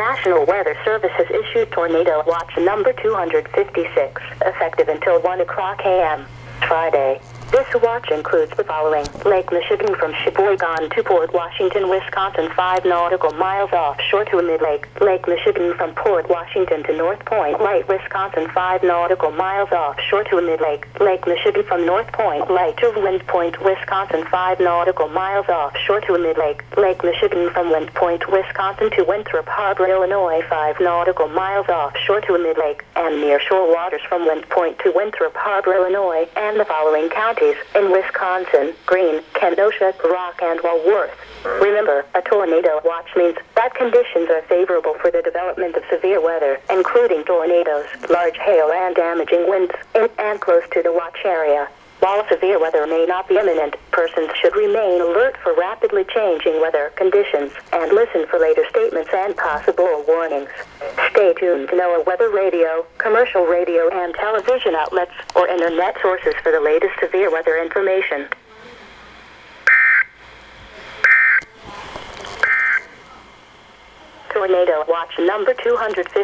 National Weather Service has issued Tornado Watch number 256, effective until 1 o'clock a.m. Friday. This watch includes the following. Lake Michigan from Sheboygan to Port Washington, Wisconsin, 5 nautical miles offshore to mid-lake. Lake Michigan from Port Washington to North Point, Light, Wisconsin, 5 nautical miles offshore to mid-lake. Lake Michigan from North Point, Light to Wind Point, Wisconsin, 5 nautical miles offshore to mid-lake. Lake Michigan from Wind Point, Wisconsin to Winthrop Harbor, Illinois, 5 nautical miles offshore to mid-lake. And near shore waters from Wind Point to Winthrop Harbor, Illinois, and the following counties in Wisconsin, Green, Kenosha, Rock, and Walworth. Remember, a tornado watch means that conditions are favorable for the development of severe weather, including tornadoes, large hail, and damaging winds in and close to the watch area. While severe weather may not be imminent, persons should remain alert for rapidly changing weather conditions and listen for later statements and possible warnings. Stay tuned to NOAA Weather Radio, commercial radio and television outlets, or internet sources for the latest severe weather information. Tornado Watch number 250.